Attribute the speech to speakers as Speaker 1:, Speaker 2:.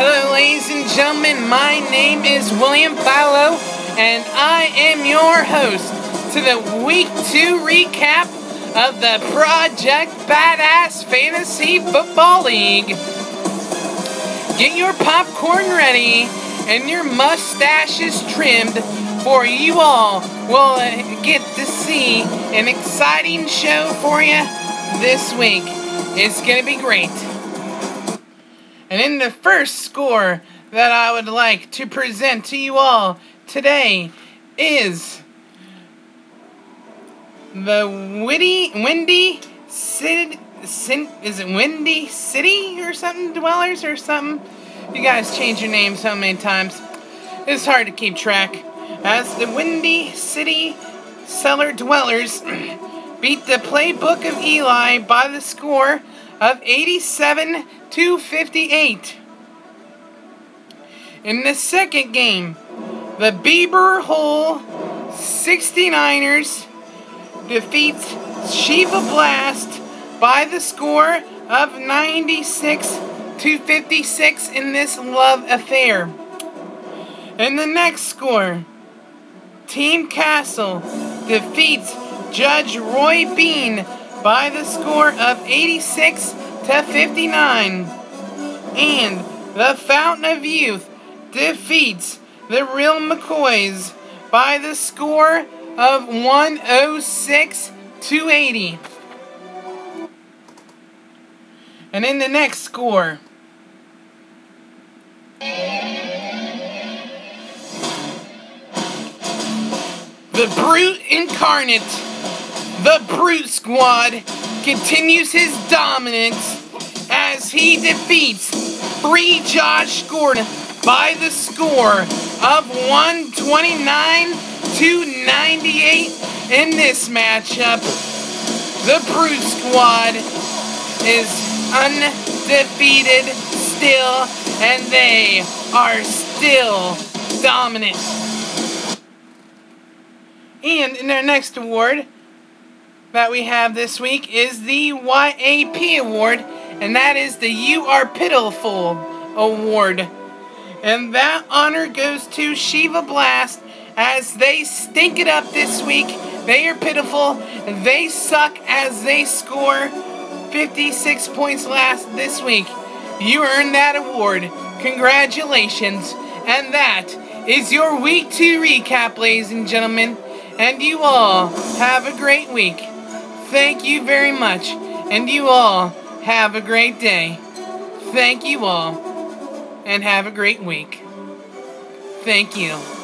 Speaker 1: Hello, ladies and gentlemen. My name is William Fallow, and I am your host to the Week 2 recap of the Project Badass Fantasy Football League. Get your popcorn ready and your mustaches trimmed, for you all will get to see an exciting show for you this week. It's going to be great. And in the first score that I would like to present to you all today is the Witty Windy City. Is it Windy City or something? Dwellers or something? You guys change your name so many times. It's hard to keep track. As the Windy City Cellar Dwellers beat the Playbook of Eli by the score of 87 to 58. In the second game, the Bieber Hole 69ers defeats Shiva Blast by the score of 96 to 56 in this love affair. In the next score, Team Castle defeats Judge Roy Bean by the score of 86 to 59. And the Fountain of Youth defeats the Real McCoys by the score of 106 to 80. And in the next score, the Brute Incarnate, the Brute Squad, continues his dominance as he defeats Free Josh Gordon by the score of 129 to 98 in this matchup. The Brute Squad is undefeated still, and they are still dominant. And in our next award that we have this week is the YAP Award, and that is the You Are Pitiful Award. And that honor goes to Shiva Blast as they stink it up this week. They are pitiful. They suck as they score 56 points last this week. You earned that award. Congratulations. And that is your week two recap, ladies and gentlemen. And you all have a great week. Thank you very much. And you all have a great day. Thank you all. And have a great week. Thank you.